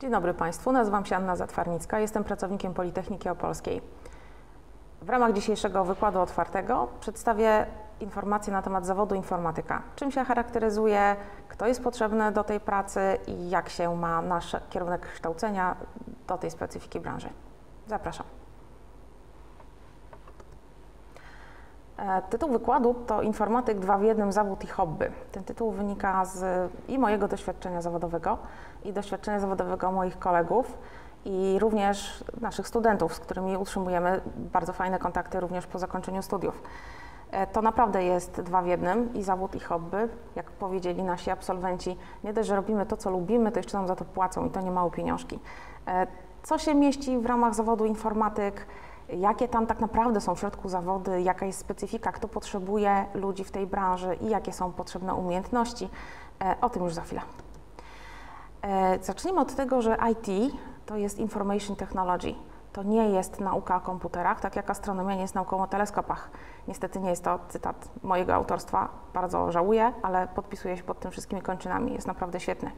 Dzień dobry Państwu, nazywam się Anna Zatwarnicka, jestem pracownikiem Politechniki Opolskiej. W ramach dzisiejszego wykładu otwartego przedstawię informacje na temat zawodu informatyka. Czym się charakteryzuje, kto jest potrzebny do tej pracy i jak się ma nasz kierunek kształcenia do tej specyfiki branży. Zapraszam. E, tytuł wykładu to Informatyk 2 w 1 zawód i hobby. Ten tytuł wynika z i mojego doświadczenia zawodowego, i doświadczenia zawodowego moich kolegów, i również naszych studentów, z którymi utrzymujemy bardzo fajne kontakty również po zakończeniu studiów. E, to naprawdę jest dwa w jednym i zawód i hobby. Jak powiedzieli nasi absolwenci, nie dość, że robimy to, co lubimy, to jeszcze nam za to płacą i to nie małe pieniążki. E, co się mieści w ramach zawodu informatyk? jakie tam tak naprawdę są w środku zawody, jaka jest specyfika, kto potrzebuje ludzi w tej branży i jakie są potrzebne umiejętności. E, o tym już za chwilę. E, zacznijmy od tego, że IT to jest Information Technology. To nie jest nauka o komputerach, tak jak astronomia nie jest nauką o teleskopach. Niestety nie jest to cytat mojego autorstwa, bardzo żałuję, ale podpisuję się pod tym wszystkimi kończynami, jest naprawdę świetny.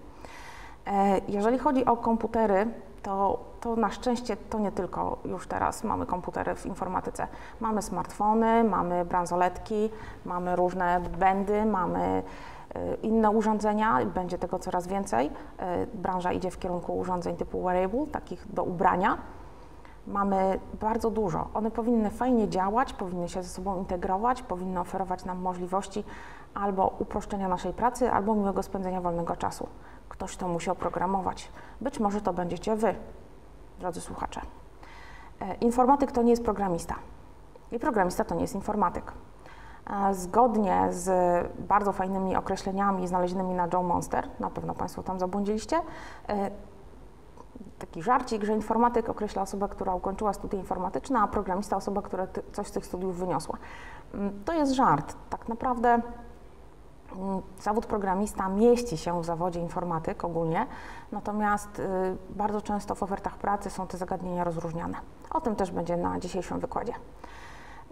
E, jeżeli chodzi o komputery, to, to na szczęście to nie tylko już teraz mamy komputery w informatyce. Mamy smartfony, mamy bransoletki, mamy różne bendy, mamy inne urządzenia, będzie tego coraz więcej. E, branża idzie w kierunku urządzeń typu wearable, takich do ubrania. Mamy bardzo dużo. One powinny fajnie działać, powinny się ze sobą integrować, powinny oferować nam możliwości albo uproszczenia naszej pracy, albo miłego spędzenia wolnego czasu. Ktoś to musi oprogramować. Być może to będziecie Wy, drodzy słuchacze. E, informatyk to nie jest programista i programista to nie jest informatyk. Zgodnie z bardzo fajnymi określeniami znalezionymi na Joe Monster, na pewno Państwo tam zabłądziliście, e, taki żarcik, że informatyk określa osobę, która ukończyła studia informatyczne, a programista osobę, która coś z tych studiów wyniosła. Mm, to jest żart. Tak naprawdę Mm, zawód programista mieści się w zawodzie informatyk ogólnie, natomiast y, bardzo często w ofertach pracy są te zagadnienia rozróżniane. O tym też będzie na dzisiejszym wykładzie.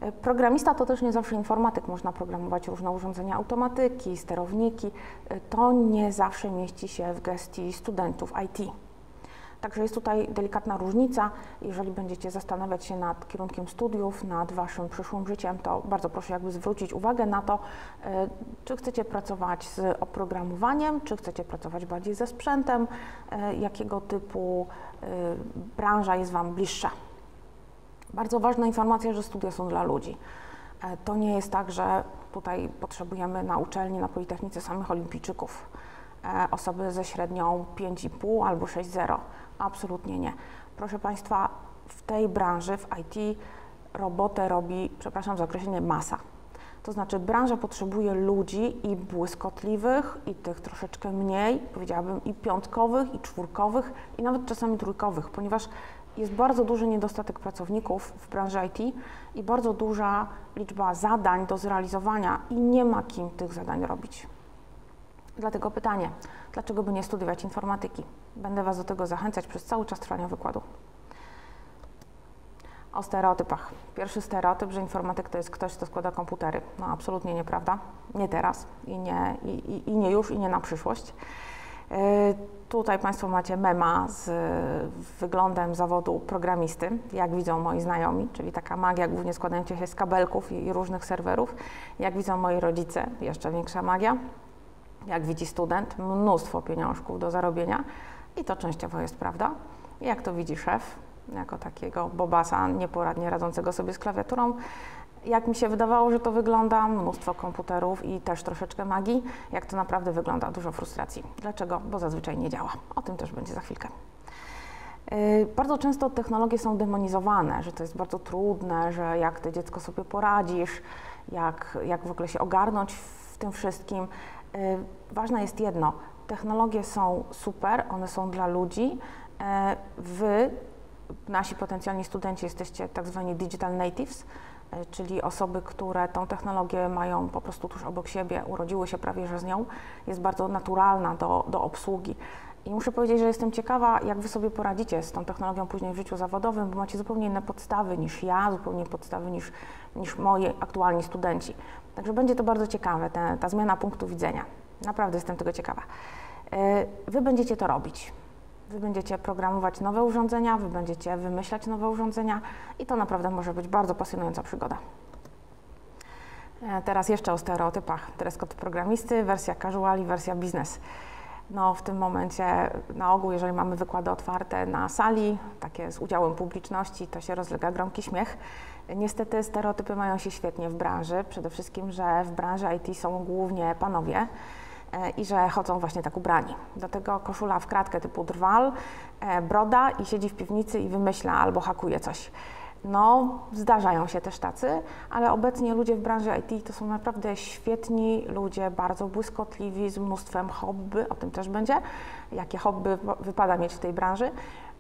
Y, programista to też nie zawsze informatyk, można programować różne urządzenia automatyki, sterowniki. Y, to nie zawsze mieści się w gestii studentów IT. Także jest tutaj delikatna różnica. Jeżeli będziecie zastanawiać się nad kierunkiem studiów, nad Waszym przyszłym życiem, to bardzo proszę jakby zwrócić uwagę na to, e, czy chcecie pracować z oprogramowaniem, czy chcecie pracować bardziej ze sprzętem, e, jakiego typu e, branża jest Wam bliższa. Bardzo ważna informacja, że studia są dla ludzi. To nie jest tak, że tutaj potrzebujemy na uczelni, na Politechnice samych olimpijczyków, osoby ze średnią 5,5 albo 6,0. Absolutnie nie. Proszę Państwa, w tej branży, w IT, robotę robi, przepraszam za określenie, masa. To znaczy, branża potrzebuje ludzi i błyskotliwych, i tych troszeczkę mniej, powiedziałabym, i piątkowych, i czwórkowych, i nawet czasami trójkowych, ponieważ jest bardzo duży niedostatek pracowników w branży IT i bardzo duża liczba zadań do zrealizowania, i nie ma kim tych zadań robić. Dlatego pytanie, dlaczego by nie studiować informatyki? Będę Was do tego zachęcać przez cały czas trwania wykładu. O stereotypach. Pierwszy stereotyp, że informatyk to jest ktoś, kto składa komputery. No absolutnie nieprawda. Nie teraz i nie, i, i, i nie już, i nie na przyszłość. Yy, tutaj Państwo macie mema z wyglądem zawodu programisty, jak widzą moi znajomi, czyli taka magia głównie składająca się z kabelków i różnych serwerów. Jak widzą moi rodzice, jeszcze większa magia jak widzi student, mnóstwo pieniążków do zarobienia i to częściowo jest prawda. Jak to widzi szef, jako takiego bobasa nieporadnie radzącego sobie z klawiaturą, jak mi się wydawało, że to wygląda, mnóstwo komputerów i też troszeczkę magii, jak to naprawdę wygląda, dużo frustracji. Dlaczego? Bo zazwyczaj nie działa. O tym też będzie za chwilkę. Yy, bardzo często technologie są demonizowane, że to jest bardzo trudne, że jak ty dziecko sobie poradzisz, jak, jak w ogóle się ogarnąć w tym wszystkim. Y, ważne jest jedno, technologie są super, one są dla ludzi. E, wy, nasi potencjalni studenci, jesteście tak zwani digital natives, czyli osoby, które tą technologię mają po prostu tuż obok siebie, urodziły się prawie że z nią, jest bardzo naturalna do, do obsługi. I muszę powiedzieć, że jestem ciekawa, jak Wy sobie poradzicie z tą technologią później w życiu zawodowym, bo macie zupełnie inne podstawy niż ja, zupełnie inne podstawy niż, niż moi aktualni studenci. Także będzie to bardzo ciekawe, ta, ta zmiana punktu widzenia. Naprawdę jestem tego ciekawa. E, wy będziecie to robić. Wy będziecie programować nowe urządzenia, wy będziecie wymyślać nowe urządzenia i to naprawdę może być bardzo pasjonująca przygoda. E, teraz jeszcze o stereotypach. Dress programisty, wersja casual i wersja biznes. No, w tym momencie na ogół, jeżeli mamy wykłady otwarte na sali, takie z udziałem publiczności, to się rozlega gromki śmiech. Niestety stereotypy mają się świetnie w branży, przede wszystkim, że w branży IT są głównie panowie i że chodzą właśnie tak ubrani. Do tego koszula w kratkę typu drwal, e, broda i siedzi w piwnicy i wymyśla albo hakuje coś. No, zdarzają się też tacy, ale obecnie ludzie w branży IT to są naprawdę świetni ludzie, bardzo błyskotliwi, z mnóstwem hobby, o tym też będzie, jakie hobby wypada mieć w tej branży.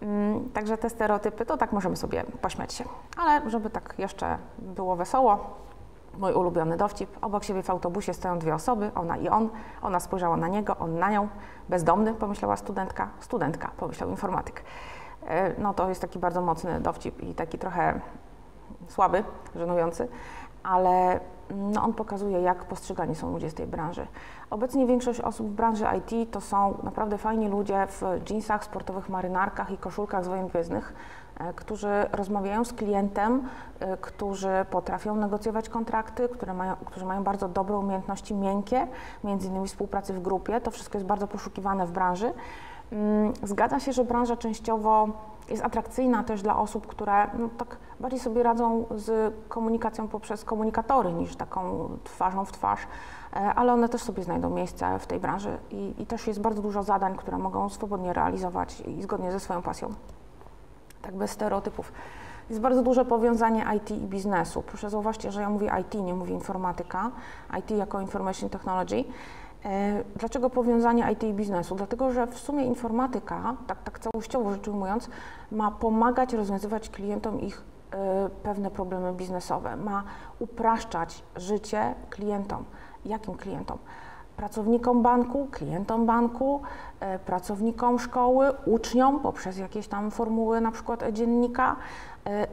Mm, także te stereotypy, to tak możemy sobie pośmiać się. Ale żeby tak jeszcze było wesoło, mój ulubiony dowcip. Obok siebie w autobusie stoją dwie osoby, ona i on. Ona spojrzała na niego, on na nią. Bezdomny, pomyślała studentka. Studentka, pomyślał informatyk. E, no to jest taki bardzo mocny dowcip i taki trochę słaby, żenujący, ale no, on pokazuje, jak postrzegani są ludzie z tej branży. Obecnie większość osób w branży IT to są naprawdę fajni ludzie w jeansach, sportowych marynarkach i koszulkach z wojen gwiezdnych, e, którzy rozmawiają z klientem, e, którzy potrafią negocjować kontrakty, które mają, którzy mają bardzo dobre umiejętności miękkie, między innymi współpracy w grupie. To wszystko jest bardzo poszukiwane w branży. Mm, zgadza się, że branża częściowo jest atrakcyjna też dla osób, które no, tak bardziej sobie radzą z komunikacją poprzez komunikatory niż taką twarzą w twarz, e, ale one też sobie znajdą miejsce w tej branży i, i też jest bardzo dużo zadań, które mogą swobodnie realizować i zgodnie ze swoją pasją. Tak bez stereotypów. Jest bardzo duże powiązanie IT i biznesu. Proszę zauważcie, że ja mówię IT, nie mówię informatyka. IT jako Information Technology. E, dlaczego powiązanie IT i biznesu? Dlatego, że w sumie informatyka, tak, tak całościowo rzecz ujmując, ma pomagać rozwiązywać klientom ich e, pewne problemy biznesowe, ma upraszczać życie klientom. Jakim klientom? Pracownikom banku, klientom banku, e, pracownikom szkoły, uczniom poprzez jakieś tam formuły, na przykład e-dziennika.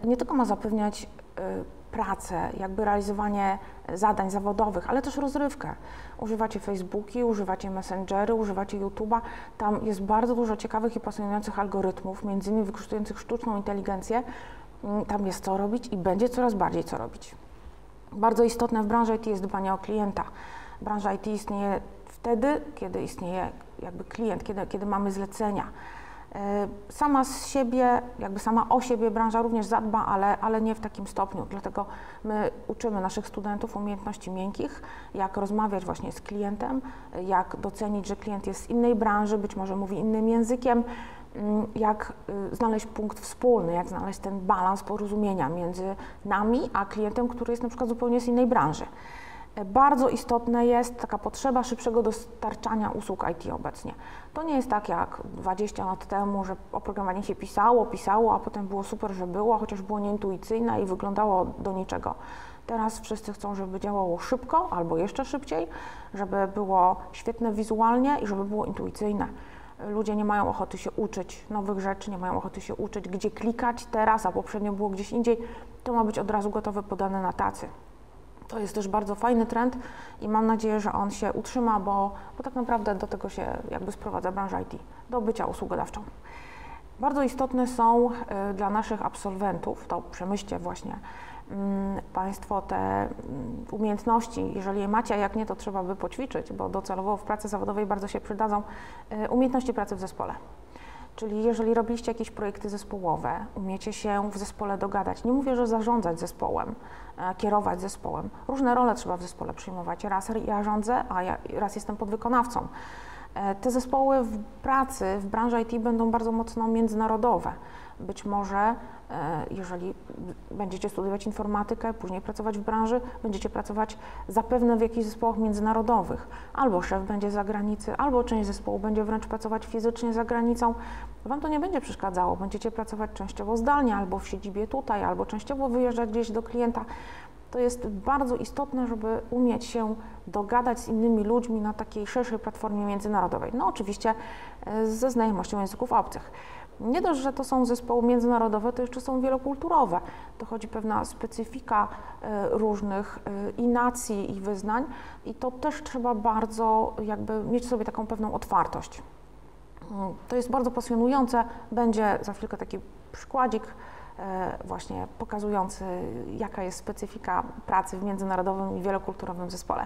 Nie tylko ma zapewniać pracę, jakby realizowanie zadań zawodowych, ale też rozrywkę. Używacie Facebooki, używacie Messengery, używacie YouTube'a. Tam jest bardzo dużo ciekawych i pasjonujących algorytmów, między innymi wykorzystujących sztuczną inteligencję. Mm, tam jest co robić i będzie coraz bardziej co robić. Bardzo istotne w branży IT jest dbanie o klienta. Branża IT istnieje wtedy, kiedy istnieje jakby klient, kiedy, kiedy mamy zlecenia E, sama z siebie, jakby sama o siebie branża również zadba, ale, ale nie w takim stopniu. Dlatego my uczymy naszych studentów umiejętności miękkich, jak rozmawiać właśnie z klientem, jak docenić, że klient jest z innej branży, być może mówi innym językiem, mm, jak y, znaleźć punkt wspólny, jak znaleźć ten balans porozumienia między nami a klientem, który jest na przykład zupełnie z innej branży. Bardzo istotna jest taka potrzeba szybszego dostarczania usług IT obecnie. To nie jest tak jak 20 lat temu, że oprogramowanie się pisało, pisało, a potem było super, że było, chociaż było nieintuicyjne i wyglądało do niczego. Teraz wszyscy chcą, żeby działało szybko albo jeszcze szybciej, żeby było świetne wizualnie i żeby było intuicyjne. Ludzie nie mają ochoty się uczyć nowych rzeczy, nie mają ochoty się uczyć, gdzie klikać teraz, a poprzednio było gdzieś indziej. To ma być od razu gotowe, podane na tacy. To jest też bardzo fajny trend i mam nadzieję, że on się utrzyma, bo, bo tak naprawdę do tego się jakby sprowadza branża IT, do bycia usługodawczą. Bardzo istotne są y, dla naszych absolwentów, to przemyślcie właśnie mm, Państwo te mm, umiejętności, jeżeli je macie, a jak nie, to trzeba by poćwiczyć, bo docelowo w pracy zawodowej bardzo się przydadzą y, umiejętności pracy w zespole. Czyli jeżeli robiliście jakieś projekty zespołowe, umiecie się w zespole dogadać. Nie mówię, że zarządzać zespołem, e, kierować zespołem. Różne role trzeba w zespole przyjmować. Raz ja rządzę, a ja raz jestem podwykonawcą. E, te zespoły w pracy w branży IT będą bardzo mocno międzynarodowe. Być może, e, jeżeli będziecie studiować informatykę, później pracować w branży, będziecie pracować zapewne w jakichś zespołach międzynarodowych. Albo szef będzie za granicy, albo część zespołu będzie wręcz pracować fizycznie za granicą. Wam to nie będzie przeszkadzało. Będziecie pracować częściowo zdalnie, albo w siedzibie tutaj, albo częściowo wyjeżdżać gdzieś do klienta. To jest bardzo istotne, żeby umieć się dogadać z innymi ludźmi na takiej szerszej platformie międzynarodowej. No oczywiście e, ze znajomością języków obcych. Nie dość, że to są zespoły międzynarodowe, to jeszcze są wielokulturowe. Dochodzi pewna specyfika e, różnych e, i nacji, i wyznań, i to też trzeba bardzo jakby mieć sobie taką pewną otwartość. To jest bardzo pasjonujące. Będzie za chwilkę taki przykładzik właśnie pokazujący, jaka jest specyfika pracy w międzynarodowym i wielokulturowym zespole.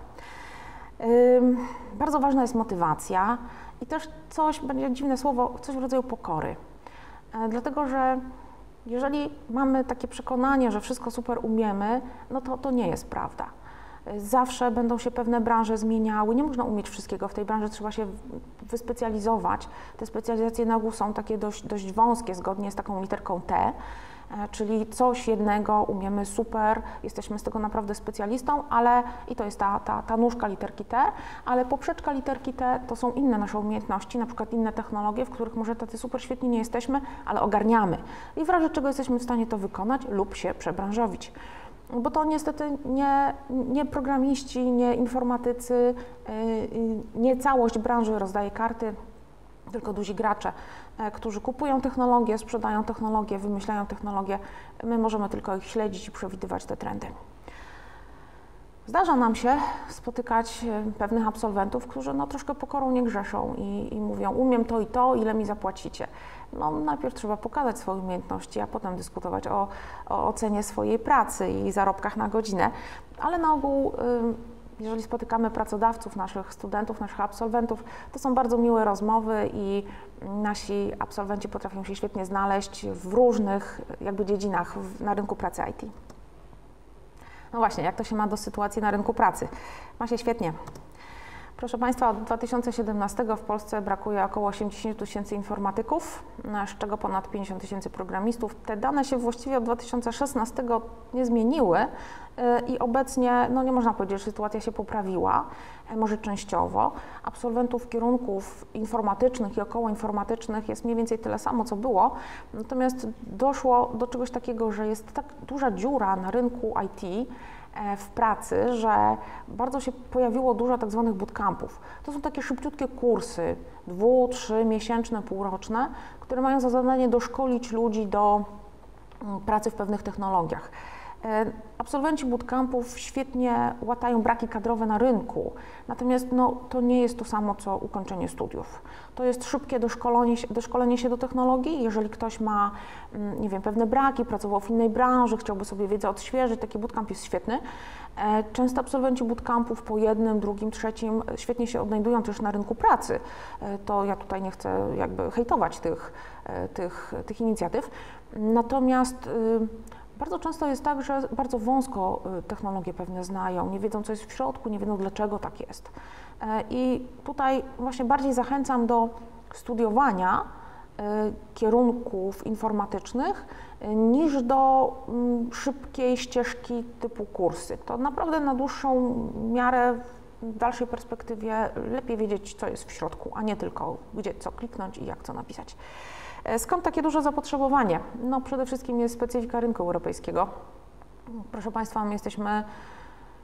Bardzo ważna jest motywacja i też coś, będzie dziwne słowo, coś w rodzaju pokory. E, dlatego, że jeżeli mamy takie przekonanie, że wszystko super umiemy, no to to nie jest prawda. E, zawsze będą się pewne branże zmieniały. Nie można umieć wszystkiego. W tej branży trzeba się wyspecjalizować. Te specjalizacje na ogół są takie dość, dość wąskie, zgodnie z taką literką T. E, czyli coś jednego umiemy super, jesteśmy z tego naprawdę specjalistą, ale i to jest ta, ta, ta nóżka literki T, ale poprzeczka literki T to są inne nasze umiejętności, na przykład inne technologie, w których może tacy super świetni nie jesteśmy, ale ogarniamy i w razie czego jesteśmy w stanie to wykonać lub się przebranżowić bo to niestety nie, nie programiści, nie informatycy, y, y, nie całość branży rozdaje karty, tylko duzi gracze. E, którzy kupują technologię, sprzedają technologię, wymyślają technologię. My możemy tylko ich śledzić i przewidywać te trendy. Zdarza nam się spotykać e, pewnych absolwentów, którzy no, troszkę pokorą nie grzeszą i, i mówią, umiem to i to, ile mi zapłacicie. No, najpierw trzeba pokazać swoje umiejętności, a potem dyskutować o, o ocenie swojej pracy i zarobkach na godzinę. Ale na ogół jeżeli spotykamy pracodawców, naszych studentów, naszych absolwentów, to są bardzo miłe rozmowy i nasi absolwenci potrafią się świetnie znaleźć w różnych jakby dziedzinach na rynku pracy IT. No właśnie, jak to się ma do sytuacji na rynku pracy? Ma się świetnie. Proszę Państwa, od 2017 w Polsce brakuje około 80 tysięcy informatyków, z czego ponad 50 tysięcy programistów. Te dane się właściwie od 2016 nie zmieniły y, i obecnie, no nie można powiedzieć, że sytuacja się poprawiła, e, może częściowo. Absolwentów kierunków informatycznych i okołoinformatycznych jest mniej więcej tyle samo, co było, natomiast doszło do czegoś takiego, że jest tak duża dziura na rynku IT, w pracy, że bardzo się pojawiło dużo tak zwanych bootcampów. To są takie szybciutkie kursy, dwu, trzy miesięczne, półroczne, które mają za zadanie doszkolić ludzi do mm, pracy w pewnych technologiach. E, absolwenci bootcampów świetnie łatają braki kadrowe na rynku, natomiast no, to nie jest to samo, co ukończenie studiów. To jest szybkie doszkolenie doszkolenie się do technologii. Jeżeli ktoś ma, mm, nie wiem, pewne braki, pracował w innej branży, chciałby sobie wiedzę odświeżyć, taki bootcamp jest świetny. E, często absolwenci bootcampów po jednym, drugim, trzecim świetnie się odnajdują też na rynku pracy. E, to ja tutaj nie chcę jakby hejtować tych, tych, tych inicjatyw. Natomiast y, bardzo często jest tak, że bardzo wąsko y, technologie pewne znają, nie wiedzą, co jest w środku, nie wiedzą, dlaczego tak jest. E, I tutaj właśnie bardziej zachęcam do studiowania y, kierunków informatycznych y, niż do mm, szybkiej ścieżki typu kursy. To naprawdę na dłuższą miarę w dalszej perspektywie lepiej wiedzieć, co jest w środku, a nie tylko gdzie co kliknąć i jak co napisać. E, skąd takie duże zapotrzebowanie? No przede wszystkim jest specyfika rynku europejskiego. Proszę Państwa, my jesteśmy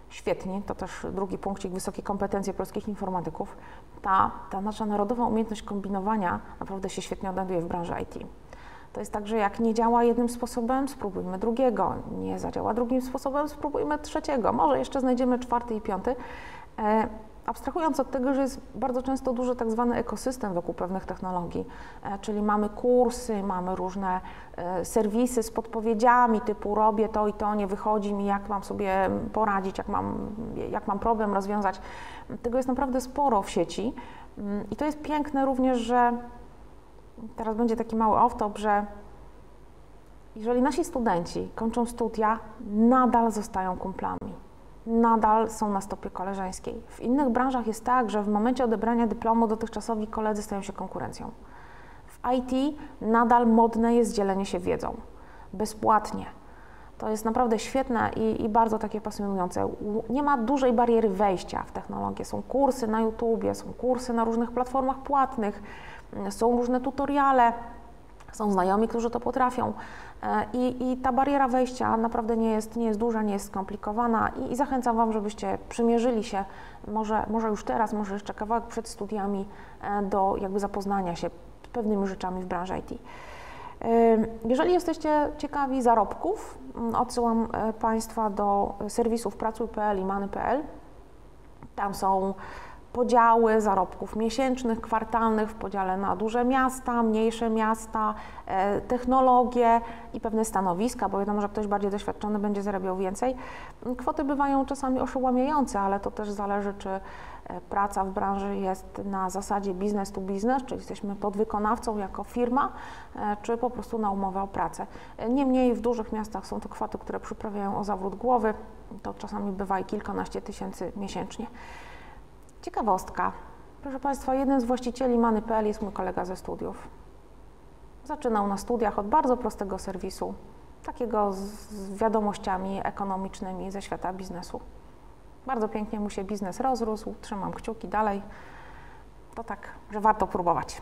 świetni, to też drugi punkcik, wysokie kompetencje polskich informatyków. Ta, ta nasza narodowa umiejętność kombinowania naprawdę się świetnie odnajduje w branży IT. To jest tak, że jak nie działa jednym sposobem, spróbujmy drugiego. Nie zadziała drugim sposobem, spróbujmy trzeciego. Może jeszcze znajdziemy czwarty i piąty. Abstrahując od tego, że jest bardzo często duży tak zwany ekosystem wokół pewnych technologii, e, czyli mamy kursy, mamy różne e, serwisy z podpowiedziami typu robię to i to, nie wychodzi mi, jak mam sobie poradzić, jak mam, jak mam problem rozwiązać. Tego jest naprawdę sporo w sieci mm, i to jest piękne również, że teraz będzie taki mały off-top, że jeżeli nasi studenci kończą studia, nadal zostają kumplami nadal są na stopie koleżeńskiej. W innych branżach jest tak, że w momencie odebrania dyplomu dotychczasowi koledzy stają się konkurencją. W IT nadal modne jest dzielenie się wiedzą bezpłatnie. To jest naprawdę świetne i, i, bardzo takie pasjonujące. Nie ma dużej bariery wejścia w technologię. Są kursy na YouTubie, są kursy na różnych platformach płatnych, są różne tutoriale, są znajomi, którzy to potrafią. E, I, I, ta bariera wejścia naprawdę nie jest, nie jest duża, nie jest skomplikowana i, i, zachęcam Wam, żebyście przymierzyli się, może, może już teraz, może jeszcze kawałek przed studiami, e, do jakby zapoznania się z pewnymi rzeczami w branży IT. E, jeżeli jesteście ciekawi zarobków, odsyłam Państwa do serwisów pracuj.pl i many.pl. Tam są podziały zarobków miesięcznych, kwartalnych w podziale na duże miasta, mniejsze miasta, e, technologie i pewne stanowiska, bo wiadomo, że ktoś bardziej doświadczony będzie zarabiał więcej. Kwoty bywają czasami oszałamiające, ale to też zależy, czy E, praca w branży jest na zasadzie business to business, czyli jesteśmy podwykonawcą jako firma, e, czy po prostu na umowę o pracę. Niemniej w dużych miastach są to kwoty, które przyprawiają o zawrót głowy, to czasami bywa i kilkanaście tysięcy miesięcznie. Ciekawostka. Proszę Państwa, jeden z właścicieli Many.pl jest mój kolega ze studiów. Zaczynał na studiach od bardzo prostego serwisu, takiego z wiadomościami ekonomicznymi ze świata biznesu. Bardzo pięknie mu się biznes rozrósł, trzymam kciuki dalej. To tak, że warto próbować.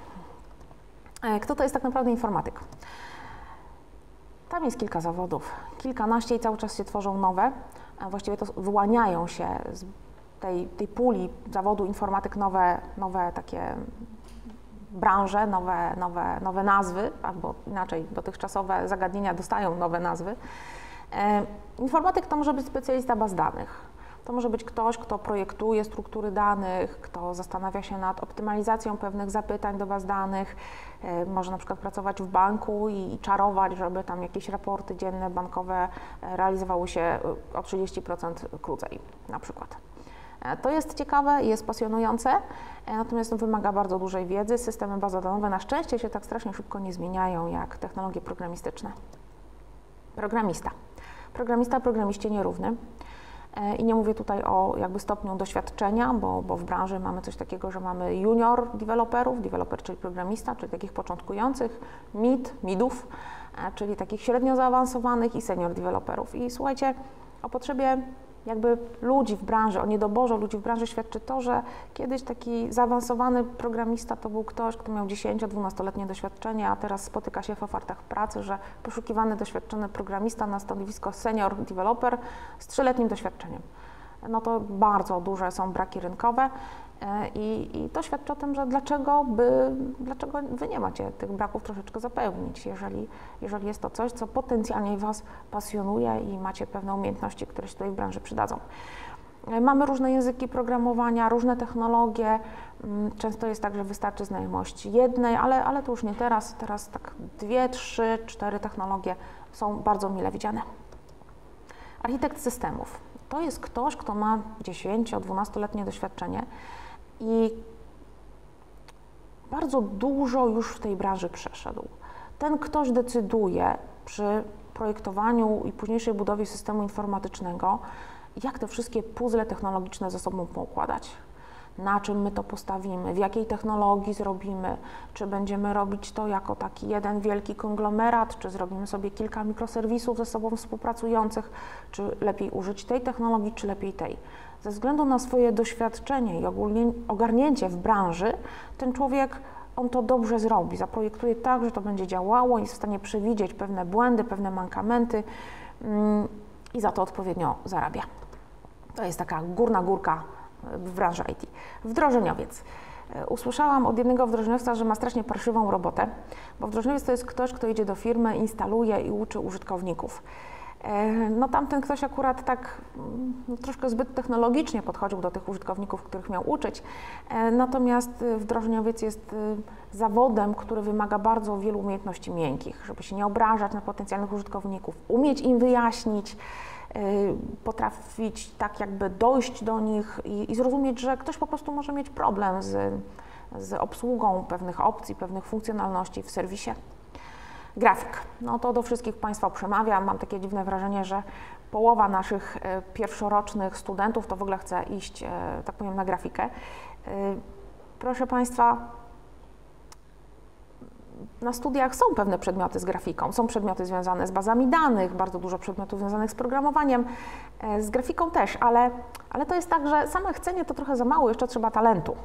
E, kto to jest tak naprawdę informatyk? Tam jest kilka zawodów, kilkanaście i cały czas się tworzą nowe. Właściwie to wyłaniają się z tej, tej puli zawodu informatyk nowe, nowe takie branże, nowe, nowe, nowe nazwy, albo inaczej dotychczasowe zagadnienia dostają nowe nazwy. E, informatyk to może być specjalista baz danych, to może być ktoś, kto projektuje struktury danych, kto zastanawia się nad optymalizacją pewnych zapytań do baz danych, e, może na przykład pracować w banku i czarować, żeby tam jakieś raporty dzienne bankowe e, realizowały się o 30% krócej na przykład. To jest ciekawe, jest pasjonujące, natomiast wymaga bardzo dużej wiedzy. Systemy bazowe na szczęście się tak strasznie szybko nie zmieniają jak technologie programistyczne. Programista. Programista programiście nierówny. E, I nie mówię tutaj o jakby stopniu doświadczenia, bo, bo w branży mamy coś takiego, że mamy junior deweloperów, deweloper czyli programista, czyli takich początkujących, mid, midów, e, czyli takich średnio zaawansowanych i senior deweloperów. I słuchajcie, o potrzebie jakby ludzi w branży, o niedoborze ludzi w branży świadczy to, że kiedyś taki zaawansowany programista to był ktoś, kto miał 10-12-letnie doświadczenie, a teraz spotyka się w ofertach pracy, że poszukiwany doświadczony programista na stanowisko senior developer z trzyletnim doświadczeniem. No to bardzo duże są braki rynkowe I, I, to świadczy o tym, że dlaczego, by, dlaczego Wy nie macie tych braków troszeczkę zapełnić, jeżeli, jeżeli jest to coś, co potencjalnie Was pasjonuje i macie pewne umiejętności, które się tutaj w branży przydadzą. E, mamy różne języki programowania, różne technologie. Mm, często jest tak, że wystarczy znajomość jednej, ale, ale to już nie teraz. Teraz tak dwie, trzy, cztery technologie są bardzo mile widziane. Architekt systemów. To jest ktoś, kto ma 10-12-letnie doświadczenie i bardzo dużo już w tej branży przeszedł. Ten ktoś decyduje przy projektowaniu i późniejszej budowie systemu informatycznego, jak te wszystkie puzzle technologiczne ze sobą poukładać. Na czym my to postawimy, w jakiej technologii zrobimy, czy będziemy robić to jako taki jeden wielki konglomerat, czy zrobimy sobie kilka mikroserwisów ze sobą współpracujących, czy lepiej użyć tej technologii, czy lepiej tej ze względu na swoje doświadczenie i ogarnięcie w branży, ten człowiek on to dobrze zrobi, zaprojektuje tak, że to będzie działało, jest w stanie przewidzieć pewne błędy, pewne mankamenty mm, i za to odpowiednio zarabia. To jest taka górna górka w branży IT. Wdrożeniowiec. E, usłyszałam od jednego wdrożeniowca, że ma strasznie parszywą robotę, bo wdrożeniowiec to jest ktoś, kto idzie do firmy, instaluje i uczy użytkowników. E, no tamten ktoś akurat tak no, troszkę zbyt technologicznie podchodził do tych użytkowników, których miał uczyć. E, natomiast e, wdrożeniowiec jest zawodem, który wymaga bardzo wielu umiejętności miękkich, żeby się nie obrażać na potencjalnych użytkowników, umieć im wyjaśnić, potrafić tak jakby dojść do nich i, i zrozumieć, że ktoś po prostu może mieć problem z, z obsługą pewnych opcji, pewnych funkcjonalności w serwisie. Grafik. No to do wszystkich Państwa przemawia. Mam takie dziwne wrażenie, że połowa naszych e, pierwszorocznych studentów to w ogóle chce iść, e, tak powiem, na grafikę. E, proszę Państwa, na studiach są pewne przedmioty z grafiką, są przedmioty związane z bazami danych, bardzo dużo przedmiotów związanych z programowaniem, z grafiką też, ale, ale to jest tak, że same chcenie to trochę za mało, jeszcze trzeba talentu.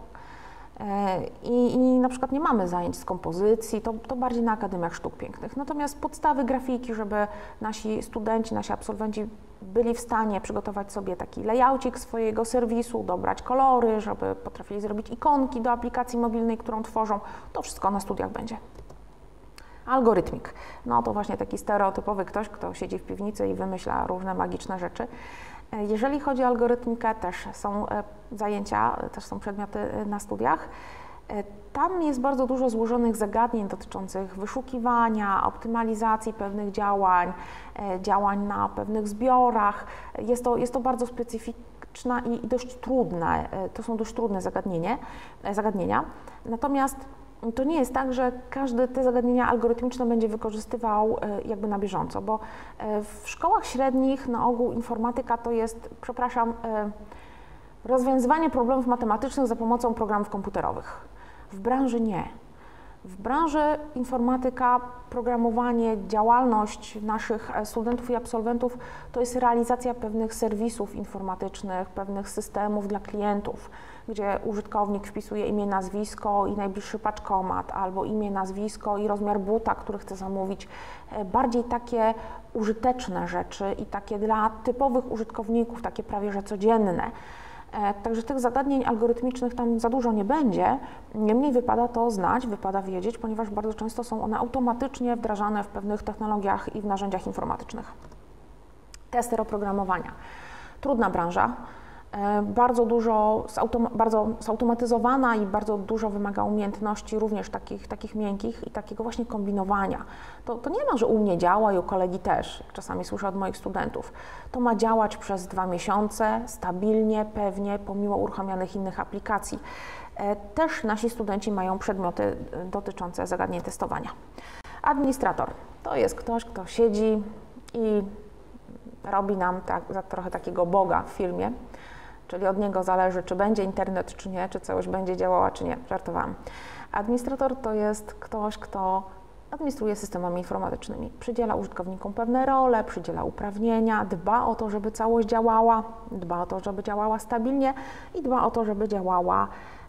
I, I, na przykład nie mamy zajęć z kompozycji, to, to bardziej na Akademiach Sztuk Pięknych. Natomiast podstawy grafiki, żeby nasi studenci, nasi absolwenci byli w stanie przygotować sobie taki layoutik swojego serwisu, dobrać kolory, żeby potrafili zrobić ikonki do aplikacji mobilnej, którą tworzą, to wszystko na studiach będzie. Algorytmik. No to właśnie taki stereotypowy ktoś, kto siedzi w piwnicy i wymyśla różne magiczne rzeczy. Jeżeli chodzi o algorytmikę, też są zajęcia, też są przedmioty na studiach. Tam jest bardzo dużo złożonych zagadnień dotyczących wyszukiwania, optymalizacji pewnych działań, działań na pewnych zbiorach. Jest to, jest to bardzo specyficzna i dość trudne, to są dość trudne zagadnienie, zagadnienia. Natomiast to nie jest tak, że każdy te zagadnienia algorytmiczne będzie wykorzystywał e, jakby na bieżąco, bo e, w szkołach średnich na ogół informatyka to jest, przepraszam, e, rozwiązywanie problemów matematycznych za pomocą programów komputerowych. W branży nie. W branży informatyka, programowanie, działalność naszych studentów i absolwentów to jest realizacja pewnych serwisów informatycznych, pewnych systemów dla klientów gdzie użytkownik wpisuje imię, nazwisko i najbliższy paczkomat, albo imię, nazwisko i rozmiar buta, który chce zamówić. E, bardziej takie użyteczne rzeczy i takie dla typowych użytkowników, takie prawie że codzienne. E, także tych zagadnień algorytmicznych tam za dużo nie będzie, niemniej wypada to znać, wypada wiedzieć, ponieważ bardzo często są one automatycznie wdrażane w pewnych technologiach i w narzędziach informatycznych. Tester oprogramowania. Trudna branża. E, bardzo dużo, bardzo zautomatyzowana i bardzo dużo wymaga umiejętności również takich, takich miękkich i takiego właśnie kombinowania. To, to nie ma, że u mnie działa i u kolegi też, czasami słyszę od moich studentów. To ma działać przez dwa miesiące, stabilnie, pewnie, pomimo uruchamianych innych aplikacji. E, też nasi studenci mają przedmioty e, dotyczące zagadnień testowania. Administrator to jest ktoś, kto siedzi i robi nam tak, trochę takiego Boga w filmie czyli od niego zależy, czy będzie internet, czy nie, czy całość będzie działała, czy nie. Żartowałam. Administrator to jest ktoś, kto administruje systemami informatycznymi. Przydziela użytkownikom pewne role, przydziela uprawnienia, dba o to, żeby całość działała, dba o to, żeby działała stabilnie i dba o to, żeby działała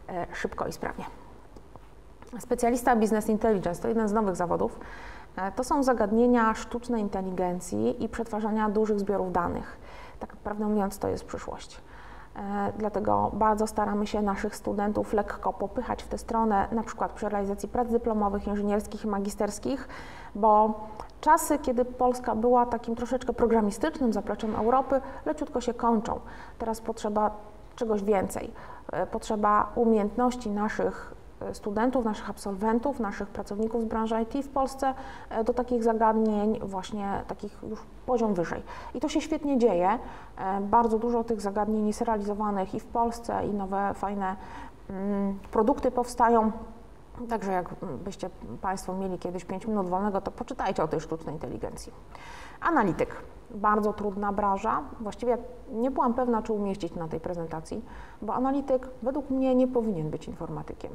e, szybko i sprawnie. Specjalista Business Intelligence to jeden z nowych zawodów. E, to są zagadnienia sztucznej inteligencji i przetwarzania dużych zbiorów danych. Tak prawdę mówiąc, to jest przyszłość. E, dlatego bardzo staramy się naszych studentów lekko popychać w tę stronę, na przykład przy realizacji prac dyplomowych, inżynierskich i magisterskich, bo czasy, kiedy Polska była takim troszeczkę programistycznym zapleczem Europy, leciutko się kończą. Teraz potrzeba czegoś więcej. E, potrzeba umiejętności naszych studentów, naszych absolwentów, naszych pracowników z branży IT w Polsce e, do takich zagadnień właśnie takich już poziom wyżej. I to się świetnie dzieje. E, bardzo dużo tych zagadnień jest realizowanych i w Polsce i nowe fajne mm, produkty powstają. Także jakbyście Państwo mieli kiedyś 5 minut wolnego, to poczytajcie o tej sztucznej inteligencji. Analityk. Bardzo trudna branża. Właściwie nie byłam pewna, czy umieścić na tej prezentacji, bo analityk według mnie nie powinien być informatykiem.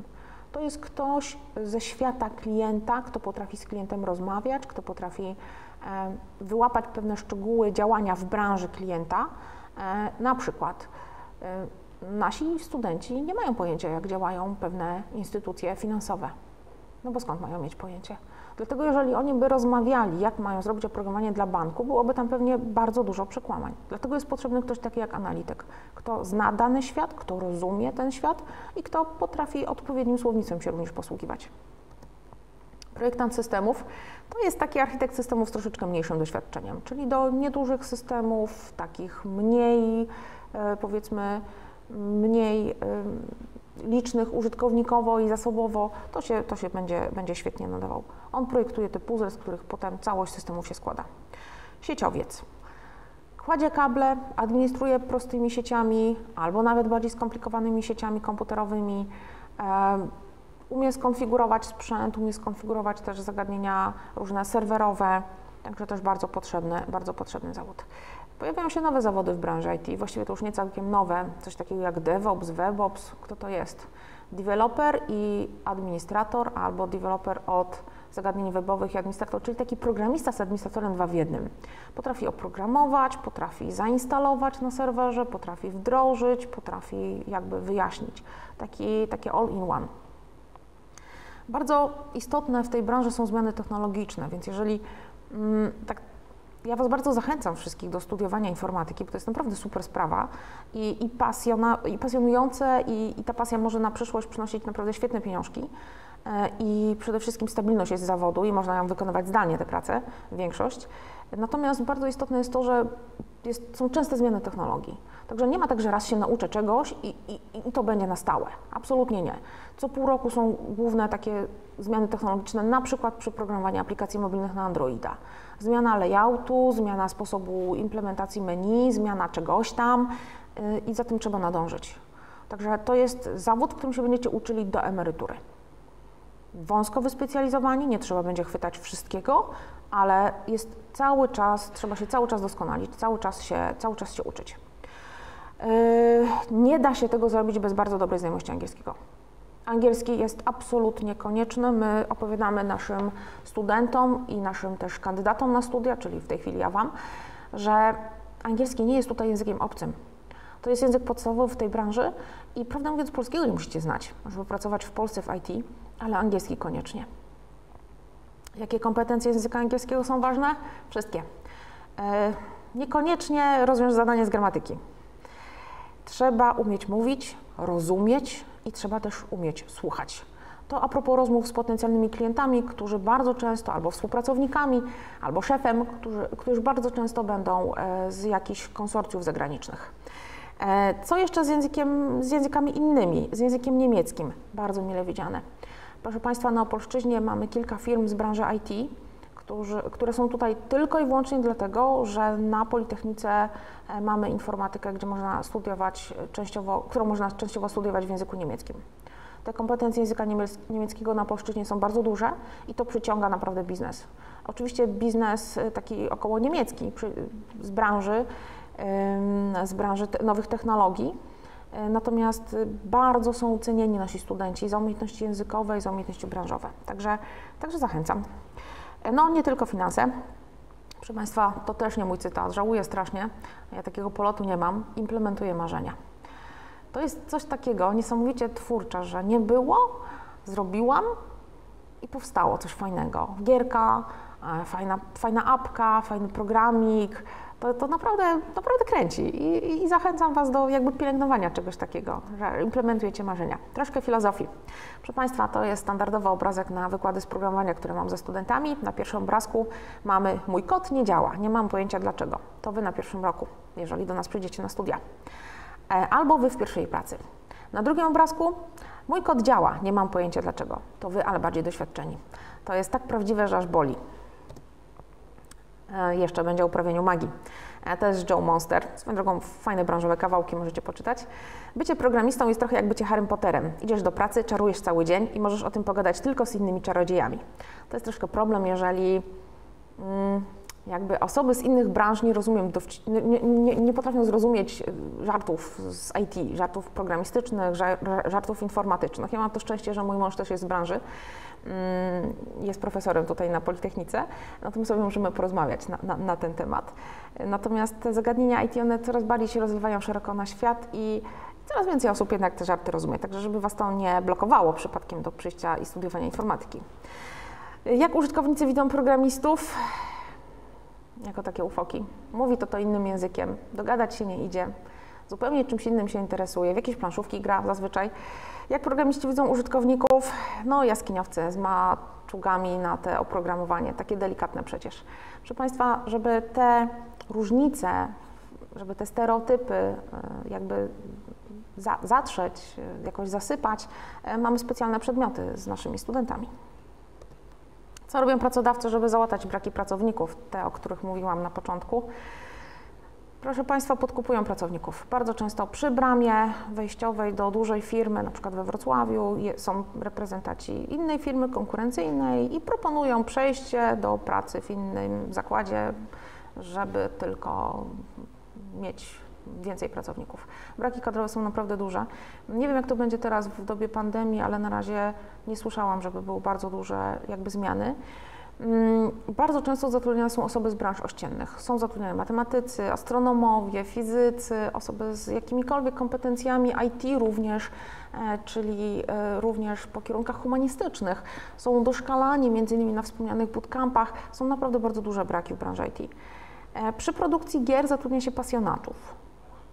To jest ktoś ze świata klienta, kto potrafi z klientem rozmawiać, kto potrafi e, wyłapać pewne szczegóły działania w branży klienta. E, na przykład e, nasi studenci nie mają pojęcia, jak działają pewne instytucje finansowe. No bo skąd mają mieć pojęcie? Dlatego jeżeli oni by rozmawiali, jak mają zrobić oprogramowanie dla banku, byłoby tam pewnie bardzo dużo przekłamań. Dlatego jest potrzebny ktoś taki jak analityk, kto zna dany świat, kto rozumie ten świat i kto potrafi odpowiednim słownictwem się również posługiwać. Projektant systemów to jest taki architekt systemów z troszeczkę mniejszym doświadczeniem, czyli do niedużych systemów, takich mniej, e, powiedzmy, mniej licznych użytkownikowo i zasobowo, to się, to się będzie, będzie świetnie nadawał. On projektuje te puzzle, z których potem całość systemów się składa. Sieciowiec. Kładzie kable, administruje prostymi sieciami albo nawet bardziej skomplikowanymi sieciami komputerowymi. Umie skonfigurować sprzęt, umie skonfigurować też zagadnienia różne serwerowe, także też bardzo potrzebny, bardzo potrzebny zawód. Pojawiają się nowe zawody w branży IT, właściwie to już nie całkiem nowe, coś takiego jak DevOps, WebOps, kto to jest? Developer i administrator albo developer od zagadnień webowych i administrator, czyli taki programista z administratorem dwa w jednym. Potrafi oprogramować, potrafi zainstalować na serwerze, potrafi wdrożyć, potrafi jakby wyjaśnić. Taki, takie all in one. Bardzo istotne w tej branży są zmiany technologiczne, więc jeżeli mm, tak ja Was bardzo zachęcam wszystkich do studiowania informatyki, bo to jest naprawdę super sprawa i, i, pasjona, i pasjonujące i, i, ta pasja może na przyszłość przynosić naprawdę świetne pieniążki. e, i przede wszystkim stabilność jest zawodu i można ją wykonywać zdalnie tę pracę, większość. Natomiast bardzo istotne jest to, że jest, są częste zmiany technologii. Także nie ma tak, że raz się nauczę czegoś i, i, i, to będzie na stałe. Absolutnie nie. Co pół roku są główne takie zmiany technologiczne, na przykład przy programowaniu aplikacji mobilnych na Androida. Zmiana layoutu, zmiana sposobu implementacji menu, zmiana czegoś tam yy, i za tym trzeba nadążyć. Także to jest zawód, w którym się będziecie uczyli do emerytury. Wąsko wyspecjalizowani, nie trzeba będzie chwytać wszystkiego, ale jest cały czas, trzeba się cały czas doskonalić, cały czas się, cały czas się uczyć. Yy, nie da się tego zrobić bez bardzo dobrej znajomości angielskiego. Angielski jest absolutnie konieczny. My opowiadamy naszym studentom i naszym też kandydatom na studia, czyli w tej chwili ja Wam, że angielski nie jest tutaj językiem obcym. To jest język podstawowy w tej branży i prawdę mówiąc polskiego nie musicie znać, żeby pracować w Polsce w IT, ale angielski koniecznie. Jakie kompetencje języka angielskiego są ważne? Wszystkie. Yy, niekoniecznie rozwiąż zadanie z gramatyki. Trzeba umieć mówić, rozumieć i trzeba też umieć słuchać. To a propos rozmów z potencjalnymi klientami, którzy bardzo często, albo współpracownikami, albo szefem, którzy, którzy bardzo często będą e, z jakichś konsorcjów zagranicznych. E, co jeszcze z, językiem, z językami innymi, z językiem niemieckim? Bardzo mile widziane. Proszę Państwa, na Opolszczyźnie mamy kilka firm z branży IT, którzy, które są tutaj tylko i wyłącznie dlatego, że na Politechnice e, mamy informatykę, gdzie można studiować częściowo, którą można częściowo studiować w języku niemieckim. Te kompetencje języka niemieckiego na polszczyźnie są bardzo duże i to przyciąga naprawdę biznes. Oczywiście biznes e, taki około niemiecki z branży, z branży nowych technologii, e, Natomiast bardzo są cenieni nasi studenci za umiejętności językowe i za umiejętności branżowe. Także, także zachęcam. No, nie tylko finanse. Proszę Państwa, to też nie mój cytat. Żałuję strasznie, ja takiego polotu nie mam. Implementuję marzenia. To jest coś takiego niesamowicie twórcze, że nie było, zrobiłam i powstało coś fajnego. Gierka, e, fajna, fajna apka, fajny programik, to, to naprawdę, naprawdę kręci I, i zachęcam Was do jakby pielęgnowania czegoś takiego, że implementujecie marzenia. Troszkę filozofii. Proszę Państwa, to jest standardowy obrazek na wykłady z programowania, które mam ze studentami. Na pierwszym obrazku mamy mój kod nie działa, nie mam pojęcia dlaczego. To Wy na pierwszym roku, jeżeli do nas przyjdziecie na studia. E, albo Wy w pierwszej pracy. Na drugim obrazku mój kod działa, nie mam pojęcia dlaczego. To Wy, ale bardziej doświadczeni. To jest tak prawdziwe, że aż boli. E, jeszcze będzie o uprawianiu magii. E, to jest Joe Monster. Swoją drogą fajne branżowe kawałki możecie poczytać. Bycie programistą jest trochę jak bycie Harrym Potterem. Idziesz do pracy, czarujesz cały dzień i możesz o tym pogadać tylko z innymi czarodziejami. To jest troszkę problem, jeżeli mm, jakby osoby z innych branż nie rozumiem, nie, nie, nie, potrafią zrozumieć e, żartów z IT, żartów programistycznych, żartów informatycznych. Ja mam to szczęście, że mój mąż też jest z branży jest profesorem tutaj na Politechnice, natomiast sobie możemy porozmawiać na, na, na, ten temat. Natomiast te zagadnienia IT, one coraz bardziej się rozwijają szeroko na świat i coraz więcej osób jednak te żarty rozumie, także żeby Was to nie blokowało przypadkiem do przyjścia i studiowania informatyki. Jak użytkownicy widzą programistów? Jako takie ufoki. Mówi to to innym językiem, dogadać się nie idzie, zupełnie czymś innym się interesuje, w jakieś planszówki gra zazwyczaj. Jak programiści widzą użytkowników? No jaskiniowcy z maczugami na te oprogramowanie, takie delikatne przecież. Proszę Państwa, żeby te różnice, żeby te stereotypy e, jakby za, zatrzeć, e, jakoś zasypać, e, mamy specjalne przedmioty z naszymi studentami. Co robią pracodawcy, żeby załatać braki pracowników, te, o których mówiłam na początku? Proszę Państwa, podkupują pracowników. Bardzo często przy bramie wejściowej do dużej firmy, na przykład we Wrocławiu, są reprezentaci innej firmy konkurencyjnej i proponują przejście do pracy w innym zakładzie, żeby tylko mieć więcej pracowników. Braki kadrowe są naprawdę duże. Nie wiem, jak to będzie teraz w dobie pandemii, ale na razie nie słyszałam, żeby były bardzo duże jakby zmiany. Mm, bardzo często zatrudniane są osoby z branż ościennych. Są zatrudniane matematycy, astronomowie, fizycy, osoby z jakimikolwiek kompetencjami IT również, e, czyli e, również po kierunkach humanistycznych. Są doszkalani między innymi na wspomnianych bootcampach. Są naprawdę bardzo duże braki w branży IT. E, przy produkcji gier zatrudnia się pasjonatów.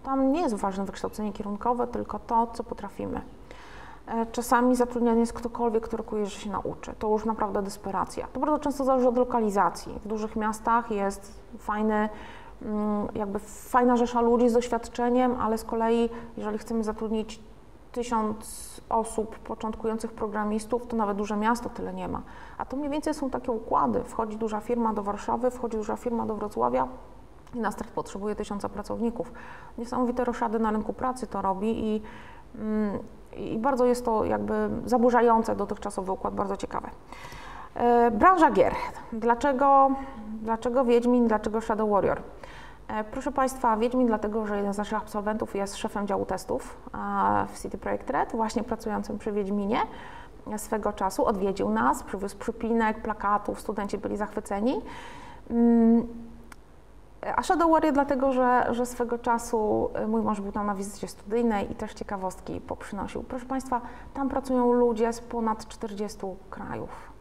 Tam nie jest ważne wykształcenie kierunkowe, tylko to, co potrafimy. E, czasami zatrudniany jest ktokolwiek, kto rokuje, że się nauczy. To już naprawdę desperacja. To bardzo często zależy od lokalizacji. W dużych miastach jest fajny, mm, jakby fajna rzesza ludzi z doświadczeniem, ale z kolei, jeżeli chcemy zatrudnić tysiąc osób początkujących programistów, to nawet duże miasto tyle nie ma. A to mniej więcej są takie układy. Wchodzi duża firma do Warszawy, wchodzi duża firma do Wrocławia, i na start potrzebuje tysiąca pracowników. Niesamowite roszady na rynku pracy to robi i, mm, i bardzo jest to jakby zaburzające dotychczasowy układ, bardzo ciekawe. E, branża gier. Dlaczego, dlaczego Wiedźmin, dlaczego Shadow Warrior? E, proszę Państwa, Wiedźmin dlatego, że jeden z naszych absolwentów jest szefem działu testów w City Project Red, właśnie pracującym przy Wiedźminie swego czasu. Odwiedził nas, przywiózł przypinek, plakatów, studenci byli zachwyceni. A Shadow Warrior dlatego, że, że swego czasu y, mój mąż był tam na wizycie studyjnej i też ciekawostki poprzynosił. Proszę Państwa, tam pracują ludzie z ponad 40 krajów.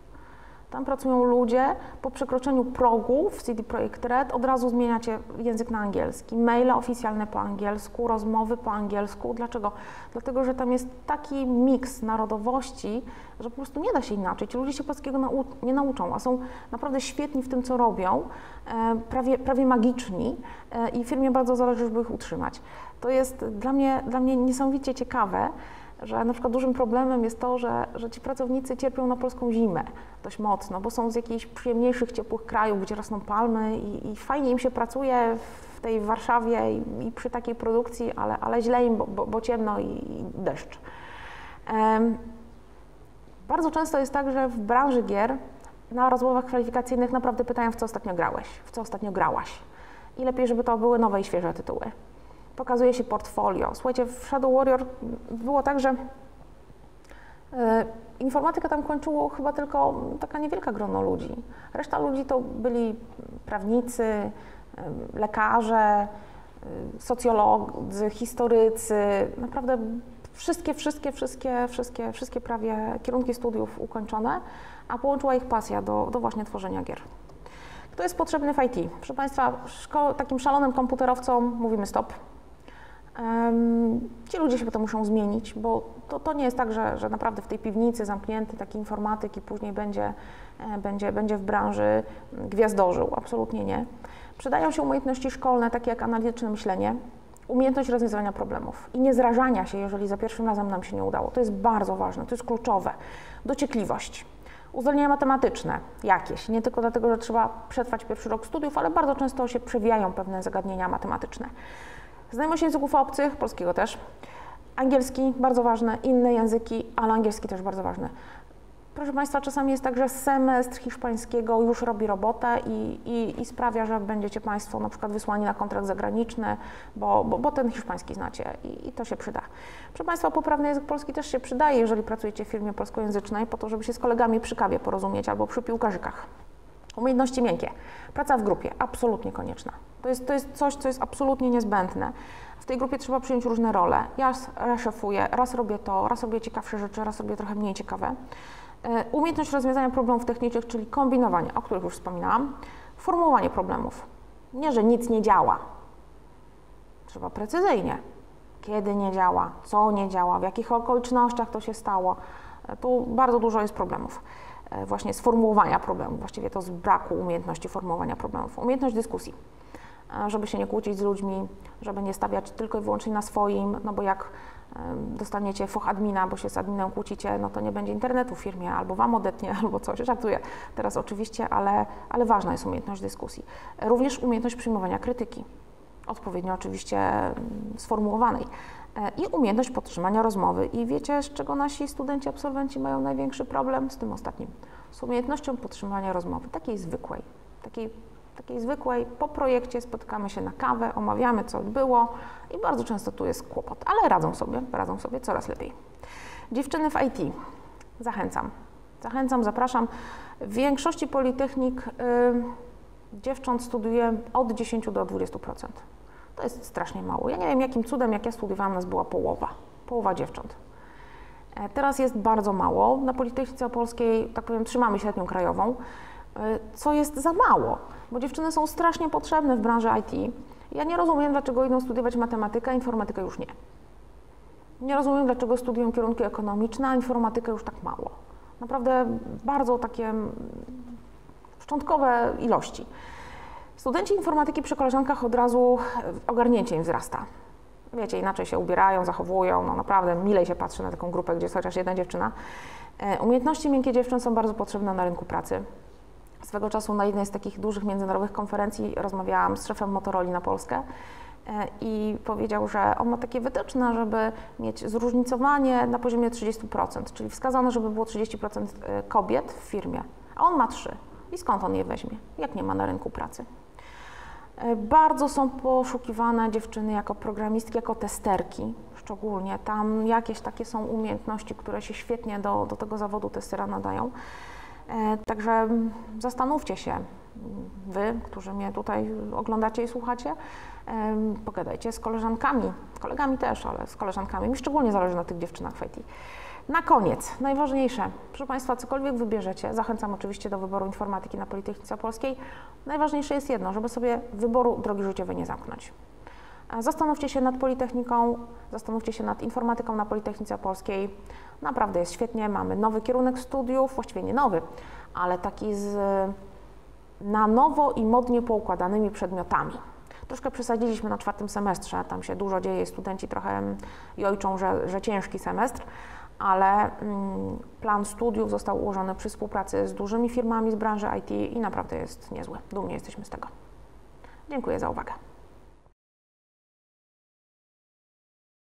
Tam pracują ludzie, po przekroczeniu progu w CD Projekt Red od razu zmieniacie język na angielski. Maile oficjalne po angielsku, rozmowy po angielsku. Dlaczego? Dlatego, że tam jest taki miks narodowości, że po prostu nie da się inaczej. Ci ludzie się polskiego nau nie nauczą, a są naprawdę świetni w tym, co robią, e, prawie, prawie magiczni e, i firmie bardzo zależy, żeby ich utrzymać. To jest dla mnie, dla mnie niesamowicie ciekawe, że na przykład dużym problemem jest to, że, że ci pracownicy cierpią na polską zimę dość mocno, bo są z jakichś przyjemniejszych, ciepłych krajów, gdzie rosną palmy i, i fajnie im się pracuje w tej Warszawie i, i przy takiej produkcji, ale, ale źle im, bo, bo, bo ciemno i, i deszcz. Um, bardzo często jest tak, że w branży gier na rozmowach kwalifikacyjnych naprawdę pytają, w co ostatnio grałeś, w co ostatnio grałaś. I lepiej, żeby to były nowe i świeże tytuły pokazuje się portfolio. Słuchajcie, w Shadow Warrior było tak, że e, informatykę tam kończyło chyba tylko taka niewielka grono ludzi. Reszta ludzi to byli prawnicy, e, lekarze, e, socjolodzy, historycy, naprawdę wszystkie, wszystkie, wszystkie, wszystkie, wszystkie prawie kierunki studiów ukończone, a połączyła ich pasja do, do właśnie tworzenia gier. Kto jest potrzebny w IT? Proszę Państwa, takim szalonym komputerowcom mówimy stop, Ci ludzie się potem muszą zmienić, bo to, to nie jest tak, że, że naprawdę w tej piwnicy zamknięty taki informatyk i później będzie, e, będzie, będzie w branży gwiazdorzył. Absolutnie nie. Przydają się umiejętności szkolne, takie jak analityczne myślenie, umiejętność rozwiązywania problemów i nie zrażania się, jeżeli za pierwszym razem nam się nie udało. To jest bardzo ważne, to jest kluczowe. Dociekliwość. Uzdolnienia matematyczne jakieś, nie tylko dlatego, że trzeba przetrwać pierwszy rok studiów, ale bardzo często się przewijają pewne zagadnienia matematyczne. Znajomość języków obcych, polskiego też. Angielski bardzo ważny, inne języki, ale angielski też bardzo ważny. Proszę Państwa, czasami jest tak, że semestr hiszpańskiego już robi robotę i, i, i sprawia, że będziecie Państwo na przykład wysłani na kontrakt zagraniczny, bo, bo, bo ten hiszpański znacie i, i, to się przyda. Proszę Państwa, poprawny język polski też się przydaje, jeżeli pracujecie w firmie polskojęzycznej, po to, żeby się z kolegami przy kawie porozumieć albo przy piłkarzykach. Umiejętności miękkie. Praca w grupie, absolutnie konieczna. To jest, to jest coś, co jest absolutnie niezbędne. W tej grupie trzeba przyjąć różne role. Ja szefuję, raz robię to, raz robię ciekawsze rzeczy, raz robię trochę mniej ciekawe. E, umiejętność rozwiązania problemów technicznych, czyli kombinowanie, o których już wspominałam. Formułowanie problemów. Nie, że nic nie działa. Trzeba precyzyjnie. Kiedy nie działa, co nie działa, w jakich okolicznościach to się stało. E, tu bardzo dużo jest problemów. E, właśnie sformułowania problemów, właściwie to z braku umiejętności formułowania problemów. Umiejętność dyskusji, żeby się nie kłócić z ludźmi, żeby nie stawiać tylko i wyłącznie na swoim, no bo jak dostaniecie foch admina, bo się z adminem kłócicie, no to nie będzie internetu w firmie, albo Wam odetnie, albo coś. Żartuję teraz oczywiście, ale, ale ważna jest umiejętność dyskusji. Również umiejętność przyjmowania krytyki, odpowiednio oczywiście sformułowanej i umiejętność podtrzymania rozmowy. I wiecie, z czego nasi studenci, absolwenci mają największy problem? Z tym ostatnim. Z umiejętnością podtrzymania rozmowy, takiej zwykłej, takiej, takiej zwykłej. Po projekcie spotykamy się na kawę, omawiamy, co było i bardzo często tu jest kłopot, ale radzą sobie, radzą sobie coraz lepiej. Dziewczyny w IT. Zachęcam. Zachęcam, zapraszam. W większości politechnik y, dziewcząt studiuje od 10 do 20%. To jest strasznie mało. Ja nie wiem, jakim cudem, jak ja studiowałam, nas była połowa. Połowa dziewcząt. E, teraz jest bardzo mało. Na Politechnice Opolskiej, tak powiem, trzymamy średnią krajową, co jest za mało, bo dziewczyny są strasznie potrzebne w branży IT. Ja nie rozumiem, dlaczego idą studiować matematykę, a informatykę już nie. Nie rozumiem, dlaczego studiują kierunki ekonomiczne, a informatykę już tak mało. Naprawdę bardzo takie mm, szczątkowe ilości. Studenci informatyki przy koleżankach od razu e, ogarnięcie im wzrasta. Wiecie, inaczej się ubierają, zachowują, no naprawdę milej się patrzy na taką grupę, gdzie jest chociaż jedna dziewczyna. E, umiejętności miękkie dziewczyn są bardzo potrzebne na rynku pracy. Swego czasu na jednej z takich dużych międzynarodowych konferencji rozmawiałam z szefem Motorola na Polskę e, i powiedział, że on ma takie wytyczne, żeby mieć zróżnicowanie na poziomie 30%, czyli wskazane, żeby było 30% kobiet w firmie, a on ma 3. I skąd on je weźmie, jak nie ma na rynku pracy? E, bardzo są poszukiwane dziewczyny jako programistki, jako testerki, szczególnie. Tam jakieś takie są umiejętności, które się świetnie do, do tego zawodu testera nadają. E, także zastanówcie się, Wy, którzy mnie tutaj oglądacie i słuchacie, e, pogadajcie z koleżankami, kolegami też, ale z koleżankami. Mi szczególnie zależy na tych dziewczynach IT. Na koniec, najważniejsze, proszę Państwa, cokolwiek wybierzecie, zachęcam oczywiście do wyboru informatyki na Politechnice Polskiej. Najważniejsze jest jedno, żeby sobie wyboru drogi życiowej nie zamknąć. Zastanówcie się nad Politechniką, zastanówcie się nad informatyką na Politechnice Polskiej. Naprawdę jest świetnie, mamy nowy kierunek studiów, właściwie nie nowy, ale taki z na nowo i modnie poukładanymi przedmiotami. Troszkę przesadziliśmy na czwartym semestrze, tam się dużo dzieje, studenci trochę jojczą, że, że ciężki semestr, ale mm, plan studiów został ułożony przy współpracy z dużymi firmami z branży IT i naprawdę jest niezły. Dumnie jesteśmy z tego. Dziękuję za uwagę.